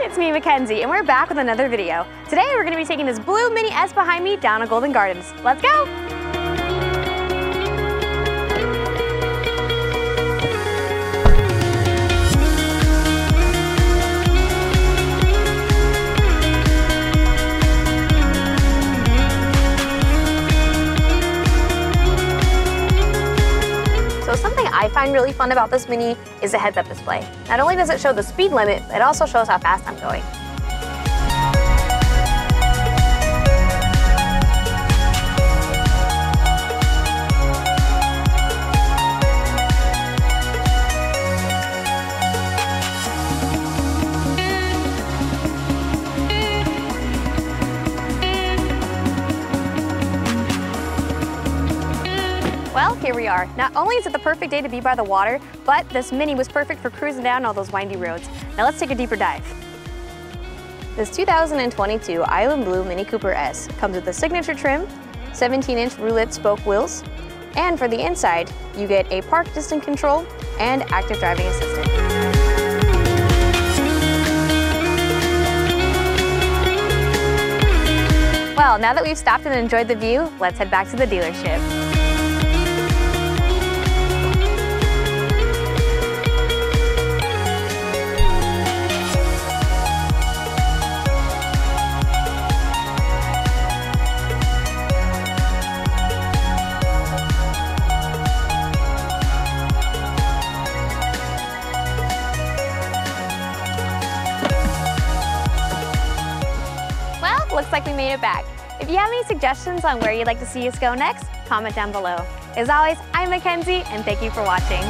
it's me Mackenzie and we're back with another video. Today we're going to be taking this blue Mini S behind me down to Golden Gardens. Let's go! I find really fun about this Mini is the heads-up display. Not only does it show the speed limit, it also shows how fast I'm going. Well, here we are. Not only is it the perfect day to be by the water, but this Mini was perfect for cruising down all those windy roads. Now let's take a deeper dive. This 2022 Island Blue Mini Cooper S comes with the signature trim, 17-inch roulette spoke wheels, and for the inside, you get a park distance control and active driving assistant. Well, now that we've stopped and enjoyed the view, let's head back to the dealership. Looks like we made it back. If you have any suggestions on where you'd like to see us go next, comment down below. As always, I'm Mackenzie, and thank you for watching.